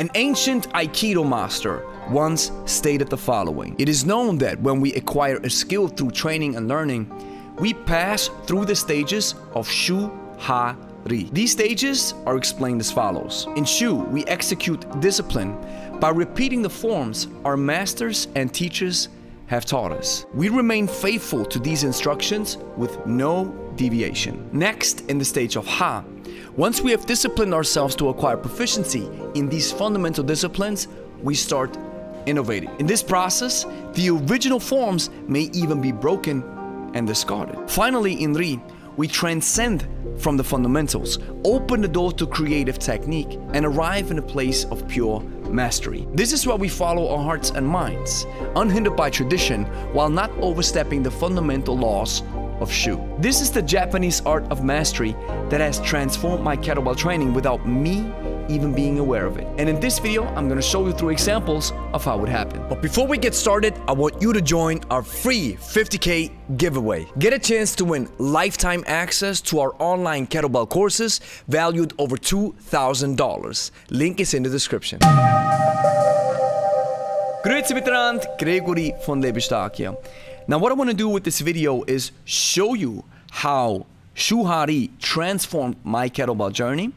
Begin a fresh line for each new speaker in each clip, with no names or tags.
An ancient Aikido master once stated the following It is known that when we acquire a skill through training and learning, we pass through the stages of Shu, Ha, Ri. These stages are explained as follows In Shu, we execute discipline by repeating the forms our masters and teachers have taught us. We remain faithful to these instructions with no deviation. Next, in the stage of Ha, once we have disciplined ourselves to acquire proficiency in these fundamental disciplines, we start innovating. In this process, the original forms may even be broken and discarded. Finally, in Ri, we transcend from the fundamentals, open the door to creative technique, and arrive in a place of pure mastery. This is where we follow our hearts and minds, unhindered by tradition, while not overstepping the fundamental laws of Shu. This is the Japanese art of mastery that has transformed my kettlebell training without me even being aware of it. And in this video, I'm gonna show you through examples of how it happened. But before we get started, I want you to join our free 50K giveaway. Get a chance to win lifetime access to our online kettlebell courses valued over $2,000. Link is in the description. Grüezi miteinander, Gregory von Lebestark hier. Now what I want to do with this video is show you how Shuhari transformed my kettlebell journey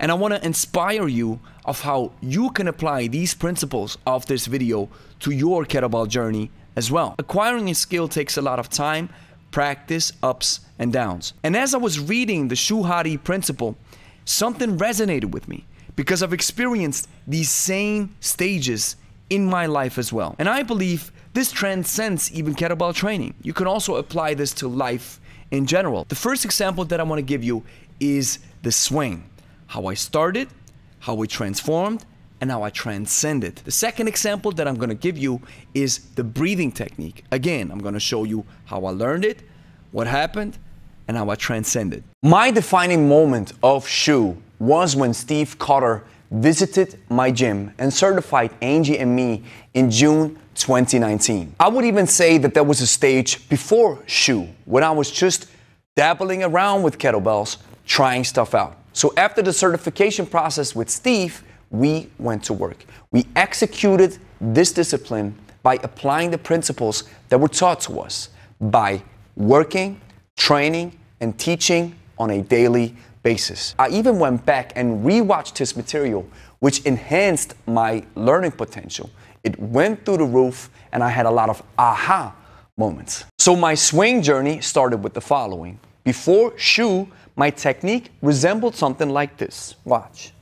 and I want to inspire you of how you can apply these principles of this video to your kettlebell journey as well. Acquiring a skill takes a lot of time, practice, ups and downs. And as I was reading the Shuhari principle, something resonated with me because I've experienced these same stages in my life as well. And I believe this transcends even kettlebell training. You can also apply this to life in general. The first example that I want to give you is the swing. How I started, how we transformed, and how I transcended. The second example that I'm going to give you is the breathing technique. Again, I'm going to show you how I learned it, what happened, and how I transcended. My defining moment of Shu was when Steve Cotter visited my gym and certified Angie and me in June 2019. I would even say that there was a stage before Shu when I was just dabbling around with kettlebells, trying stuff out. So after the certification process with Steve, we went to work. We executed this discipline by applying the principles that were taught to us by working, training, and teaching on a daily basis. I even went back and rewatched his material, which enhanced my learning potential. It went through the roof, and I had a lot of aha moments. So my swing journey started with the following. Before Shu, my technique resembled something like this. Watch.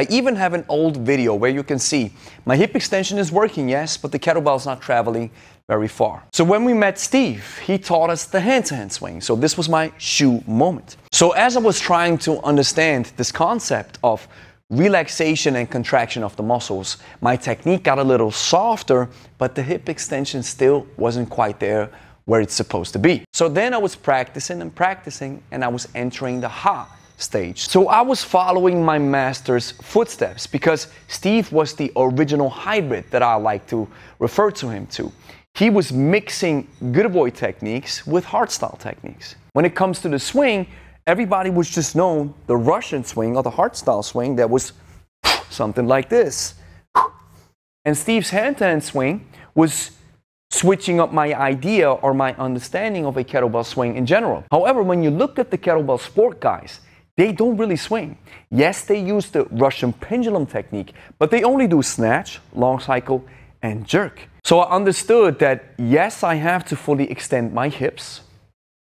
I even have an old video where you can see my hip extension is working, yes, but the kettlebell is not traveling very far. So when we met Steve, he taught us the hand-to-hand swing. So this was my Shu moment. So as I was trying to understand this concept of relaxation and contraction of the muscles, my technique got a little softer, but the hip extension still wasn't quite there where it's supposed to be. So then I was practicing and practicing and I was entering the ha stage. So I was following my master's footsteps because Steve was the original hybrid that I like to refer to him to. He was mixing Girevoy techniques with hardstyle techniques. When it comes to the swing, everybody was just known the Russian swing or the hardstyle swing that was something like this. And Steve's hand-to-hand swing was switching up my idea or my understanding of a kettlebell swing in general. However, when you look at the kettlebell sport guys, they don't really swing. Yes, they use the Russian pendulum technique, but they only do snatch, long cycle, and jerk. So I understood that yes, I have to fully extend my hips,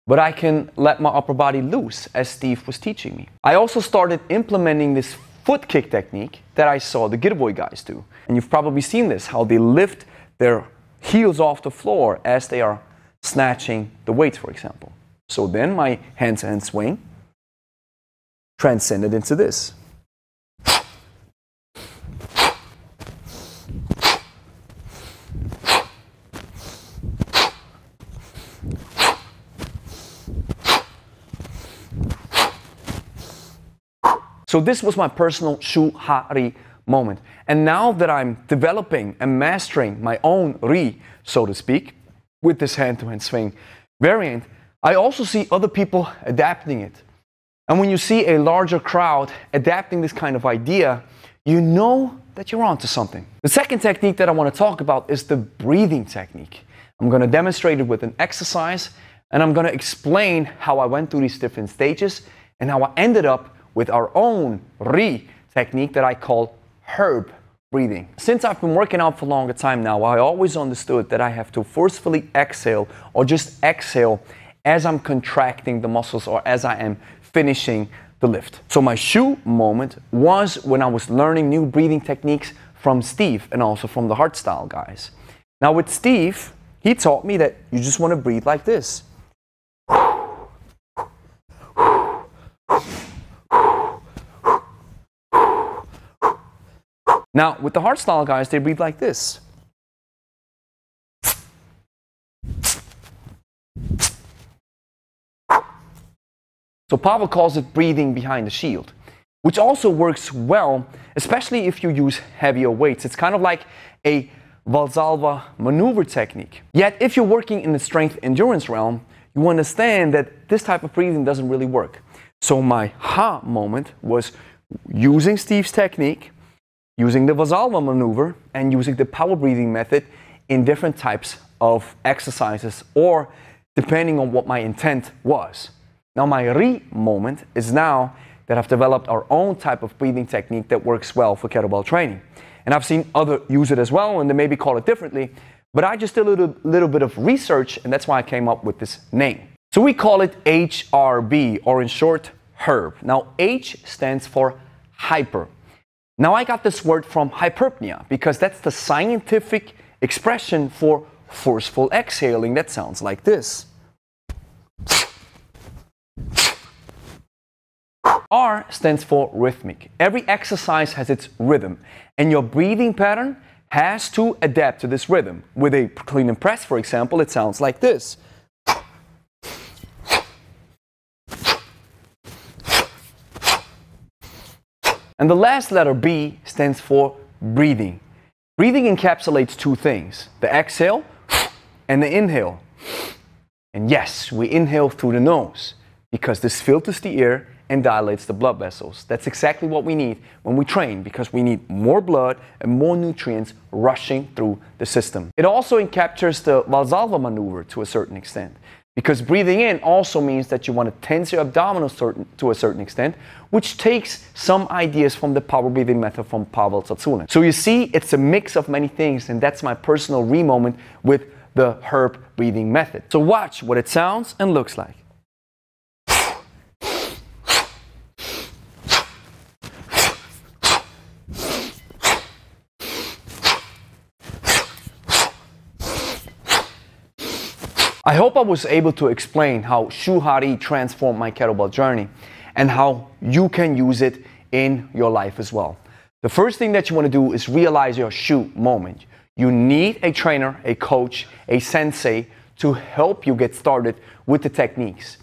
but I can let my upper body loose as Steve was teaching me. I also started implementing this foot kick technique that I saw the Girevoy guys do. And you've probably seen this, how they lift their heels off the floor as they are snatching the weights, for example. So then my hand-to-hand swing transcended into this. So this was my personal Shu Ha moment. And now that I'm developing and mastering my own Ri, so to speak, with this hand-to-hand swing variant, I also see other people adapting it. And when you see a larger crowd adapting this kind of idea, you know that you're onto something. The second technique that I want to talk about is the breathing technique. I'm going to demonstrate it with an exercise and I'm going to explain how I went through these different stages and how I ended up with our own RI technique that I call herb breathing. Since I've been working out for a longer time now, I always understood that I have to forcefully exhale or just exhale as I'm contracting the muscles or as I am finishing the lift. So my Shu moment was when I was learning new breathing techniques from Steve and also from the Hardstyle guys. Now with Steve, he taught me that you just want to breathe like this. Now, with the hardstyle guys, they breathe like this. So Pavel calls it breathing behind the shield, which also works well, especially if you use heavier weights. It's kind of like a Valsalva maneuver technique. Yet, if you're working in the strength endurance realm, you understand that this type of breathing doesn't really work. So my ha moment was using Steve's technique, using the Valsalva maneuver and using the power breathing method in different types of exercises or depending on what my intent was. Now my Ri moment is now that I've developed our own type of breathing technique that works well for kettlebell training. And I've seen other use it as well and they maybe call it differently, but I just did a little, little bit of research and that's why I came up with this name. So we call it HRB or in short, HERB. Now H stands for hyper. Now I got this word from hyperpnea because that's the scientific expression for forceful exhaling that sounds like this. R stands for rhythmic. Every exercise has its rhythm, and your breathing pattern has to adapt to this rhythm. With a clean and press, for example, it sounds like this. And the last letter B stands for breathing. Breathing encapsulates two things the exhale and the inhale. And yes, we inhale through the nose because this filters the air and dilates the blood vessels. That's exactly what we need when we train because we need more blood and more nutrients rushing through the system. It also captures the Valsalva maneuver to a certain extent. Because breathing in also means that you want to tense your abdominals to a certain extent, which takes some ideas from the power breathing method from Pavel Tsatsouline. So you see, it's a mix of many things, and that's my personal Ri moment with the herb breathing method. So watch what it sounds and looks like. I hope I was able to explain how Shu Ha transformed my kettlebell journey and how you can use it in your life as well. The first thing that you want to do is realize your Shu moment. You need a trainer, a coach, a sensei to help you get started with the techniques.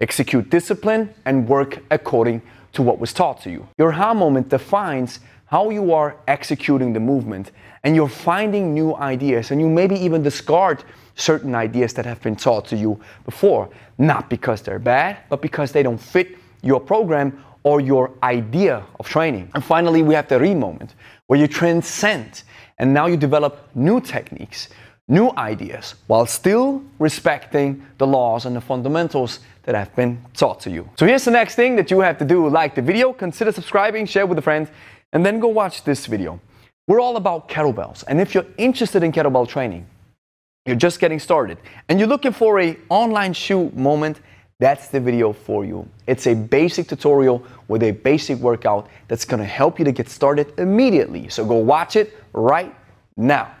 Execute discipline and work according to what was taught to you. Your Ha moment defines how you are executing the movement and you're finding new ideas and you maybe even discard certain ideas that have been taught to you before, not because they'Ri bad, but because they don't fit your program or your idea of training. And finally, we have the re moment where you transcend and now you develop new techniques, new ideas, while still respecting the laws and the fundamentals that have been taught to you. So here's the next thing that you have to do. Like the video, consider subscribing, share with a friend, and then go watch this video. We're all about kettlebells. And if you're interested in kettlebell training, you're just getting started and you're looking for a online Shu moment, that's the video for you. It's a basic tutorial with a basic workout that's gonna help you to get started immediately. So go watch it right now.